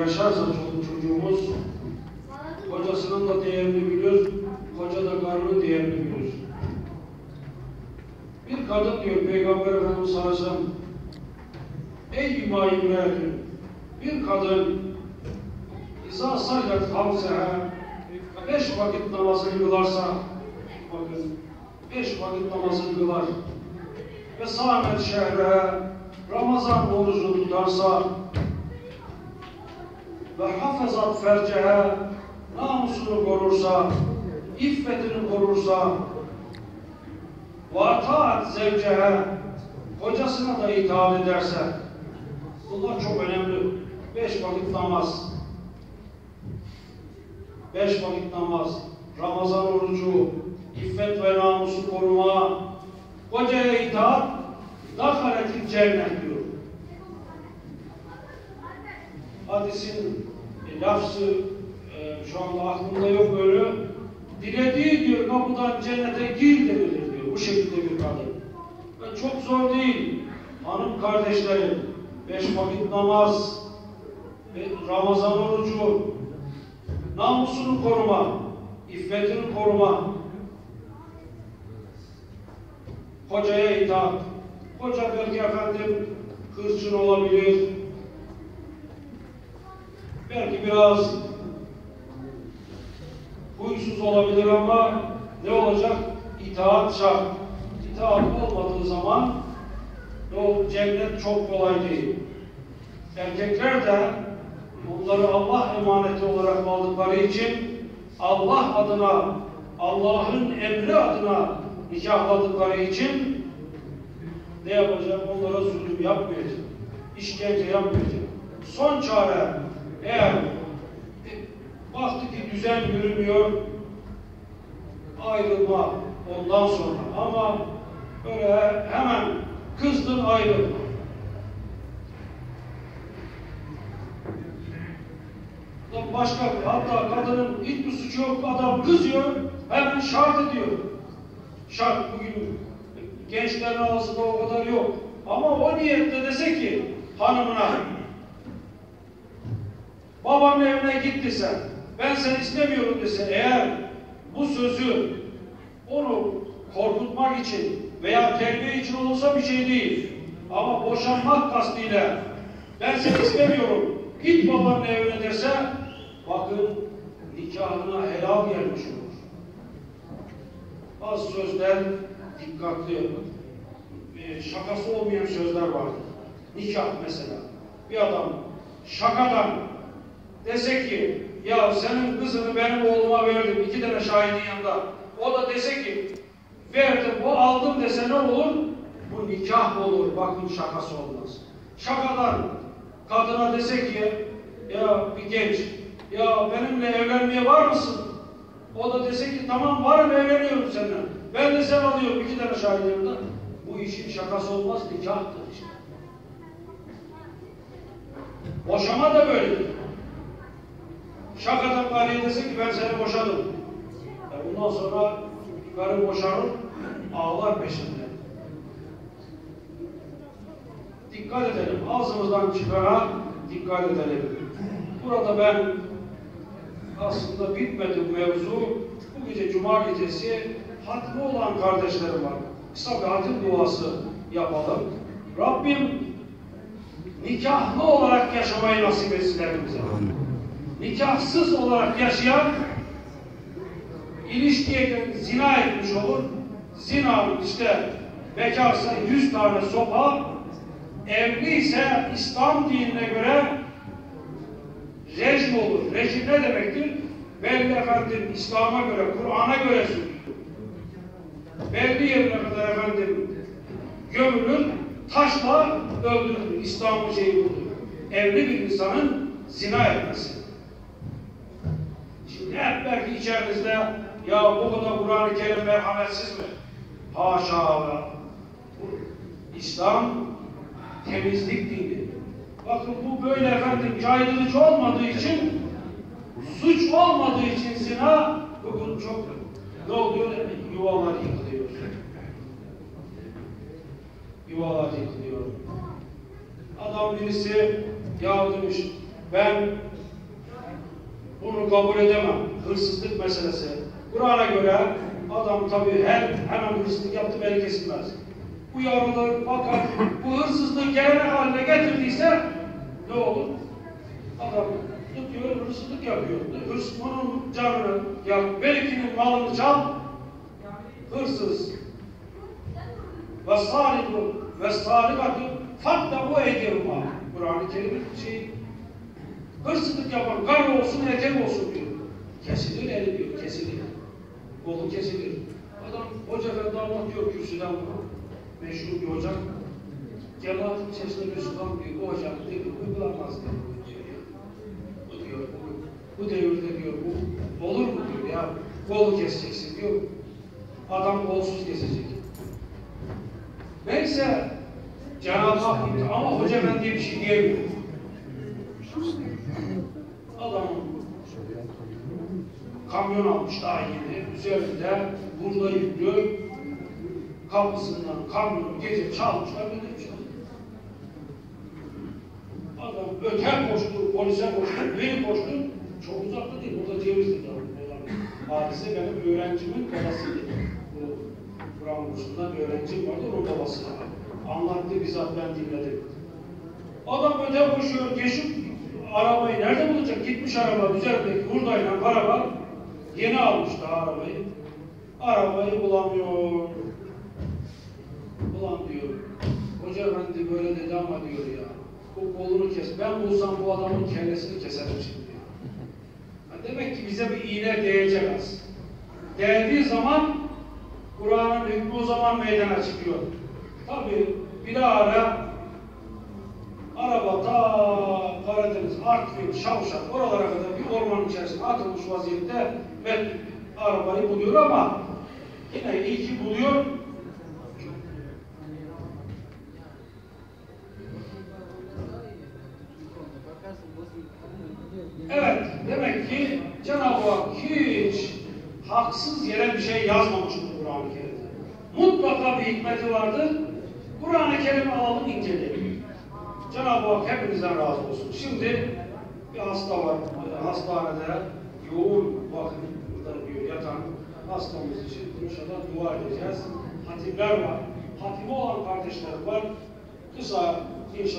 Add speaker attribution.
Speaker 1: yaşarsa çocuğumuz kocasının da değerini bilir, koca da karının değerini bilir. Bir kadın diyor Peygamber Efendimiz sallallahu Ey imâ bir kadın İzâ sallet hamseha beş vakit namazını kılarsa bakın beş vakit namazını kılar ve sâmet şehre Ramazan orucunu tutarsa ve hafızat fercehe namusunu korursa iffetini korursa ve ataat zevcehe kocasına da itaat ederse bunlar çok önemli. Beş vakit namaz beş vakit namaz, Ramazan orucu, iffet ve namusu koruma, kocaya itaat, dakaletil cennet diyor. Hadisin e, lafzı e, şu anda aklımda yok böyle. Dilediği diyor kapıdan cennete gir denilir diyor. Bu şekilde bir kadın. Ve çok zor değil. Hanım kardeşlerim, beş vakit namaz, ve Ramazan orucu, namusunu koruma, iffetini koruma, kocaya itaat. Koca belki efendim hırçın olabilir, belki biraz huysuz olabilir ama ne olacak? İtaat şart. İtaat olmadığı zaman o cennet çok kolay değil. Erkekler de bunları Allah emaneti olarak aldıkları için Allah adına, Allah'ın emri adına nikahladıkları için ne yapacak? Onlara zulüm yapmayacak. işkence yapmayacak. Son çare eğer baktı ki düzen yürümüyor ayrılma ondan sonra ama böyle hemen kızdın ayrıl. Başka hatta kadının hiçbir suçu yok adam kızıyor hemen şart ediyor. Şart bugün gençlerin arasında o kadar yok. Ama o niyette dese ki hanımına babanın evine gitti sen ben seni istemiyorum dese eğer bu sözü onu korkutmak için veya terbiye için olursa bir şey değil. Ama boşanmak kastıyla ben seni istemiyorum git babanın evine dese bakın nikahına helal gelmiş olur. Bazı sözler dikkatli e, şakası olmayan sözler vardır. Nikah mesela. Bir adam şakadan dese ki ya senin kızını benim oğluma verdim iki tane şahidin yanında. O da dese ki verdim bu aldım dese ne olur? Bu nikah olur. Bakın şakası olmaz. Şakadan kadına dese ki ya bir genç ya benimle evlenmeye var mısın? O da dese ki tamam varım evleniyorum seninle. Ben de sen alıyorum iki tane şahidin yanında. Bu işin şakası olmaz nikahtır işte. Boşama da böyledir. Şakadan karıya dese ki ben seni boşadım. E bundan sonra karı boşanır, ağlar peşinde. Dikkat edelim. Ağzımızdan çıkana dikkat edelim. Burada ben aslında bitmedi bu mevzu. Bu gece Cuma gecesi hatmi olan kardeşlerim var. Kısa bir hatim duası yapalım. Rabbim nikahlı olarak yaşamayı nasip etsin hepimize. Nikahsız olarak yaşayan ilişkiye zina etmiş olur. Zina işte bekarsa yüz tane sopa, evli ise İslam dinine göre rejim olur. Rejim ne demektir? Belli efendim İslam'a göre, Kur'an'a göre sürülür. Belli yerine kadar efendim gömülür, taşla öldürülür. İslam'ın şeyi budur. Evli bir insanın zina etmesi. Şimdi hep belki içerinizde ya bu kadar Kur'an-ı Kerim merhametsiz mi? Haşa Allah. İslam temizlik dini. Bakın bu böyle efendim caydırıcı olmadığı için suç olmadığı için zina bugün çok ne oluyor? Yuvalar yıkılıyor. Yuvalar yıkılıyor. Adam birisi ya demiş Ben kabul edemem. Hırsızlık meselesi. Kur'an'a göre adam tabii her hemen hırsızlık yaptı beni kesilmez. Uyarılır fakat bu hırsızlığı gelenek haline getirdiyse ne olur? Adam tutuyor, hırsızlık yapıyor. Onun canını, ya belkinin malını çal, hırsız. Ve saliku ve salikatu fatta bu eydihuma. Kur'an-ı Kerim'in şey, hırsızlık yapan karı olsun, erkek olsun diyor. Kesilir eli diyor, kesilir. Kolu kesilir. Adam hoca efendi anlatıyor kürsüden bunu. Meşhur bir hocam. Cemaatin içerisinde Müslüman diyor, bu hocam diyor, uygulanmaz diyor. Bu diyor, bu, bu devirde diyor, bu olur mu diyor ya, kolu keseceksin diyor. Adam kolsuz kesecek. Neyse, Cenab-ı Hak ama hoca efendiye bir şey diyemiyor. Adam kamyon almış daha yeni, üzerinde burada yüklü, kapısından kamyonu gece çalmışlar götürmüşler. Adam öte koştu, polise koştu, biri koştu, çok uzakta değil, burada Cevizli'de olan hadise benim öğrencimin babasıydı. Bu Kur'an kursunda öğrencim vardı, onun babası. Anlattı, bizzat ben dinledim. Adam öte koşuyor, geçip arabayı nerede bulacak? Gitmiş araba, üzerindeki hurdayla araba, yeni almış daha arabayı. Arabayı bulamıyor. Ulan diyor, hoca efendi böyle dedi ama diyor ya, bu kolunu kes, ben bulsam bu adamın kellesini keserim şimdi. Ha demek ki bize bir iğne değecek az. Değdiği zaman, Kur'an'ın hükmü o zaman meydana çıkıyor. Tabi bilahare araba ta Artvin, Şavşat oralara kadar bir ormanın içerisinde atılmış vaziyette ve arabayı buluyor ama yine iyi ki buluyor. Evet, demek ki Cenab-ı Hak hiç haksız yere bir şey yazmamıştır Kur'an-ı Kerim'de. Mutlaka bir hikmeti vardır. Kur'an-ı Kerim'i alalım inceleyelim. Cenab-ı Hak hepinizden razı olsun. Şimdi bir hasta var, hastanede yoğun bakımda diyor yatan hastamız için inşallah dua edeceğiz. Hatimler var. Hatimi olan kardeşler var. Kısa inşallah